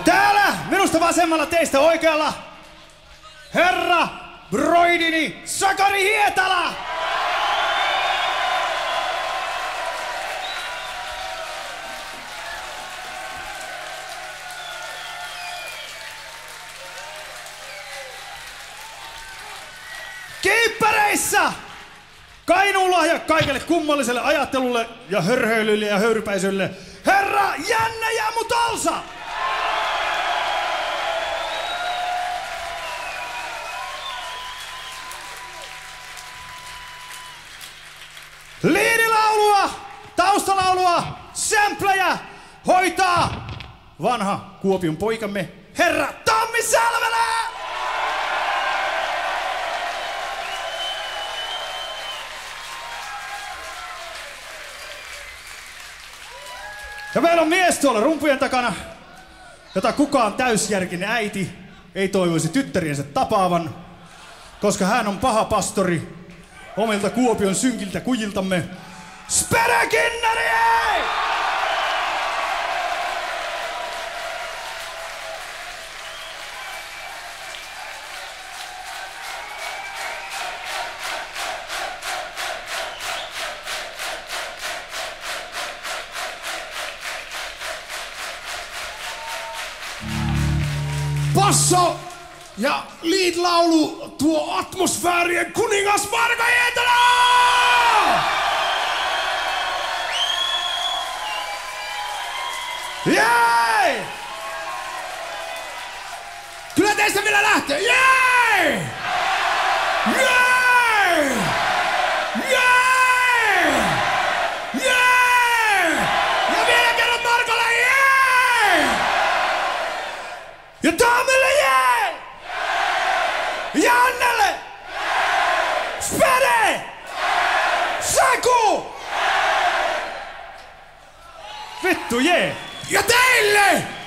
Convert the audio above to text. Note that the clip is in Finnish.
täällä minusta vasemmalla teistä oikealla herra Broidini Sakari Hietala! Kiippäreissä! Kainuun lahja kaikelle kummalliselle ajattelulle ja hörhöilylle ja höyrypäisylle. Herra Jänne ja Mutalsa! Sämplejä hoitaa vanha Kuopion poikamme herra Tommi Salmela! Ja meillä on mies tuolla rumpujen takana, jota kukaan täysjärkinen äiti ei toivoisi tyttäriensä tapaavan, koska hän on paha pastori omilta Kuopion synkiltä kujiltamme. Sperekinnari! Basso ja lead-laulu tuo atmosfäärien kuningas Marko Hietala! Jee! Kyllä teistä vielä lähtee! Jee! Idamele je! Jannele! Spere! Saku! Vittu je! Ja teille!